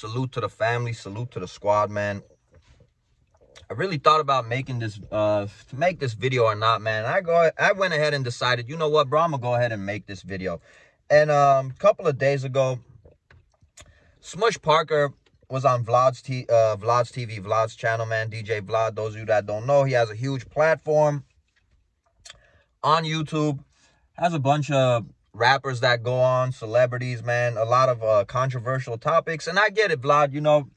salute to the family, salute to the squad, man. I really thought about making this uh to make this video or not, man. I go I went ahead and decided, you know what, bro, I'm gonna go ahead and make this video. And um a couple of days ago, Smush Parker was on Vlad's, T, uh, Vlad's TV, Vlad's channel, man. DJ Vlad, those of you that don't know, he has a huge platform on YouTube. Has a bunch of rappers that go on, celebrities, man. A lot of uh, controversial topics. And I get it, Vlad, you know.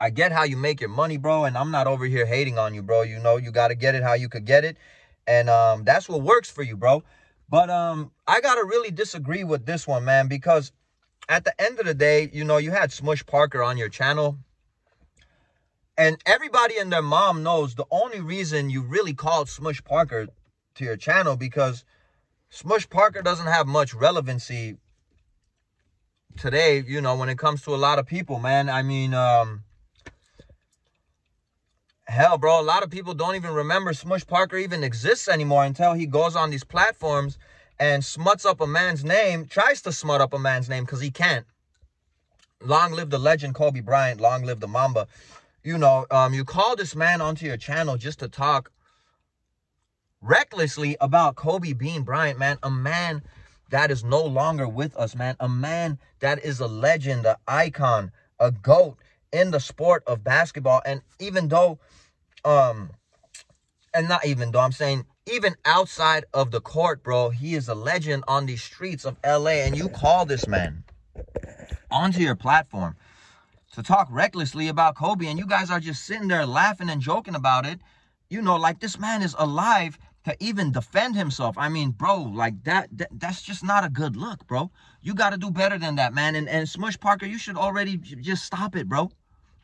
I get how you make your money, bro. And I'm not over here hating on you, bro. You know, you got to get it how you could get it. And um, that's what works for you, bro. But um, I got to really disagree with this one, man, because at the end of the day, you know, you had Smush Parker on your channel. And everybody and their mom knows the only reason you really called Smush Parker to your channel because Smush Parker doesn't have much relevancy today, you know, when it comes to a lot of people, man. I mean, um, hell, bro, a lot of people don't even remember Smush Parker even exists anymore until he goes on these platforms and smuts up a man's name, tries to smut up a man's name because he can't. Long live the legend Kobe Bryant. Long live the Mamba. You know, um, you call this man onto your channel just to talk recklessly about Kobe Bean Bryant, man. A man that is no longer with us, man. A man that is a legend, an icon, a GOAT in the sport of basketball. And even though, um, and not even though I'm saying even outside of the court, bro, he is a legend on the streets of LA. And you call this man onto your platform to talk recklessly about Kobe, and you guys are just sitting there laughing and joking about it. You know, like this man is alive to even defend himself. I mean, bro, like that, that that's just not a good look, bro. You got to do better than that, man. And and Smush Parker, you should already just stop it, bro.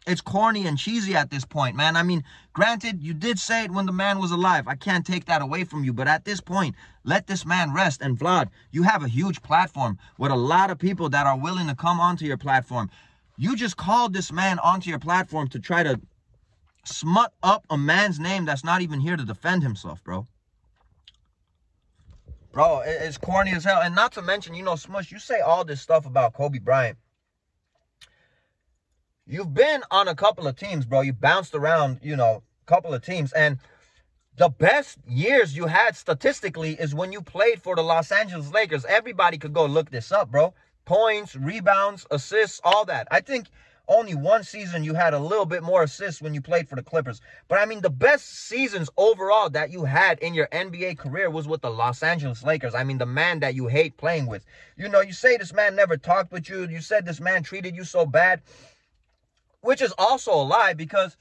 It's corny and cheesy at this point, man. I mean, granted, you did say it when the man was alive. I can't take that away from you. But at this point, let this man rest. And Vlad, you have a huge platform with a lot of people that are willing to come onto your platform. You just called this man onto your platform to try to smut up a man's name that's not even here to defend himself, bro. Bro, it's corny as hell. And not to mention, you know, Smush, you say all this stuff about Kobe Bryant. You've been on a couple of teams, bro. You bounced around, you know, a couple of teams. And the best years you had statistically is when you played for the Los Angeles Lakers. Everybody could go look this up, bro. Points, rebounds, assists, all that. I think only one season you had a little bit more assists when you played for the Clippers. But I mean, the best seasons overall that you had in your NBA career was with the Los Angeles Lakers. I mean, the man that you hate playing with. You know, you say this man never talked with you. You said this man treated you so bad which is also a lie because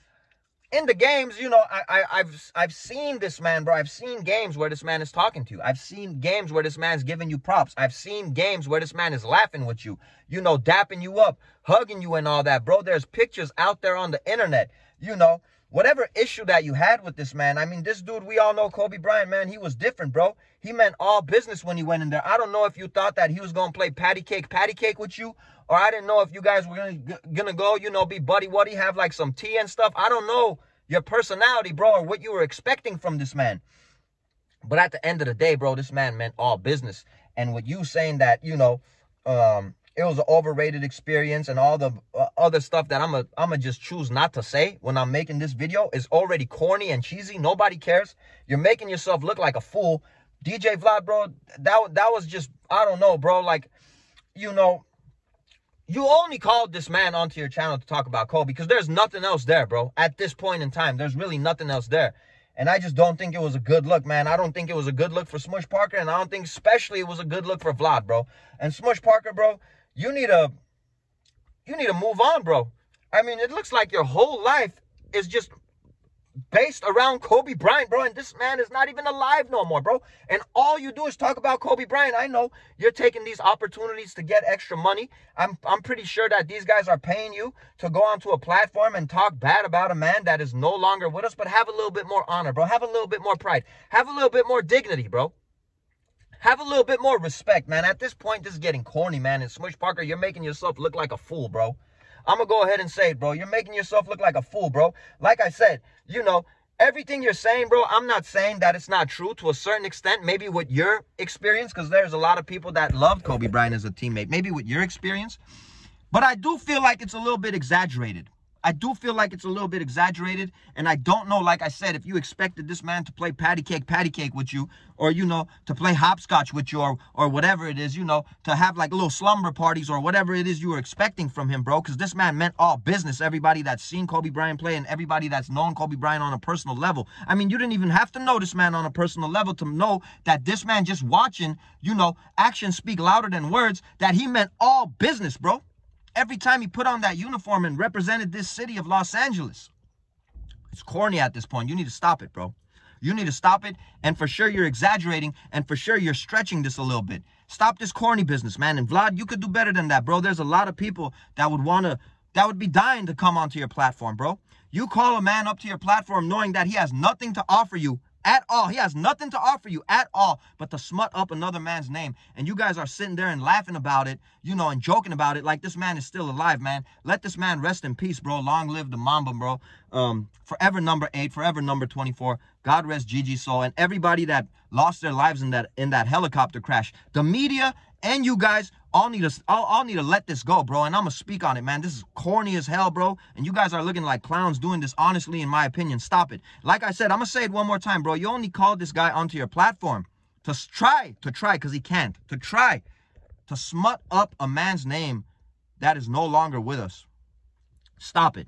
in the games, you know, I, I have I've seen this man, bro. I've seen games where this man is talking to you. I've seen games where this man's giving you props. I've seen games where this man is laughing with you, you know, dapping you up, hugging you and all that, bro. There's pictures out there on the internet, you know. Whatever issue that you had with this man, I mean, this dude, we all know Kobe Bryant, man. He was different, bro. He meant all business when he went in there. I don't know if you thought that he was gonna play patty cake, patty cake with you, or I didn't know if you guys were gonna, gonna go, you know, be buddy waddy, have like some tea and stuff. I don't know your personality, bro, or what you were expecting from this man. But at the end of the day, bro, this man meant all business. And with you saying that, you know, um, it was an overrated experience and all the uh, other stuff that I'm a I'm gonna just choose not to say when I'm making this video is already corny and cheesy. Nobody cares. You're making yourself look like a fool. DJ Vlad, bro, that that was just I don't know, bro. Like, you know, you only called this man onto your channel to talk about Kobe because there's nothing else there, bro. At this point in time, there's really nothing else there. And I just don't think it was a good look, man. I don't think it was a good look for Smush Parker, and I don't think especially it was a good look for Vlad, bro. And Smush Parker, bro, you need a you need to move on, bro. I mean, it looks like your whole life is just based around Kobe Bryant, bro. And this man is not even alive no more, bro. And all you do is talk about Kobe Bryant. I know you're taking these opportunities to get extra money. I'm I'm pretty sure that these guys are paying you to go onto a platform and talk bad about a man that is no longer with us. But have a little bit more honor, bro. Have a little bit more pride. Have a little bit more dignity, bro. Have a little bit more respect, man. At this point, this is getting corny, man. And Smush Parker, you're making yourself look like a fool, bro. I'm going to go ahead and say bro. You're making yourself look like a fool, bro. Like I said, you know, everything you're saying, bro, I'm not saying that it's not true to a certain extent. Maybe with your experience, because there's a lot of people that love Kobe Bryant as a teammate. Maybe with your experience, But I do feel like it's a little bit exaggerated. I do feel like it's a little bit exaggerated. And I don't know, like I said, if you expected this man to play patty cake, patty cake with you, or, you know, to play hopscotch with you, or, or whatever it is, you know, to have like little slumber parties or whatever it is you were expecting from him, bro. Because this man meant all business. Everybody that's seen Kobe Bryant play and everybody that's known Kobe Bryant on a personal level. I mean, you didn't even have to know this man on a personal level to know that this man just watching, you know, actions speak louder than words, that he meant all business, bro every time he put on that uniform and represented this city of Los Angeles. It's corny at this point. You need to stop it, bro. You need to stop it. And for sure, you're exaggerating. And for sure, you're stretching this a little bit. Stop this corny business, man. And Vlad, you could do better than that, bro. There's a lot of people that would want to, that would be dying to come onto your platform, bro. You call a man up to your platform knowing that he has nothing to offer you at all. He has nothing to offer you at all but to smut up another man's name. And you guys are sitting there and laughing about it, you know, and joking about it like this man is still alive, man. Let this man rest in peace, bro. Long live the Mamba, bro. Um, forever number eight, forever number 24. God rest Gigi soul and everybody that lost their lives in that in that helicopter crash. The media and you guys all need to all, all need to let this go, bro. And I'm gonna speak on it, man. This is corny as hell, bro. And you guys are looking like clowns doing this honestly, in my opinion. Stop it. Like I said, I'm gonna say it one more time, bro. You only called this guy onto your platform to try, to try, because he can't, to try to smut up a man's name that is no longer with us. Stop it.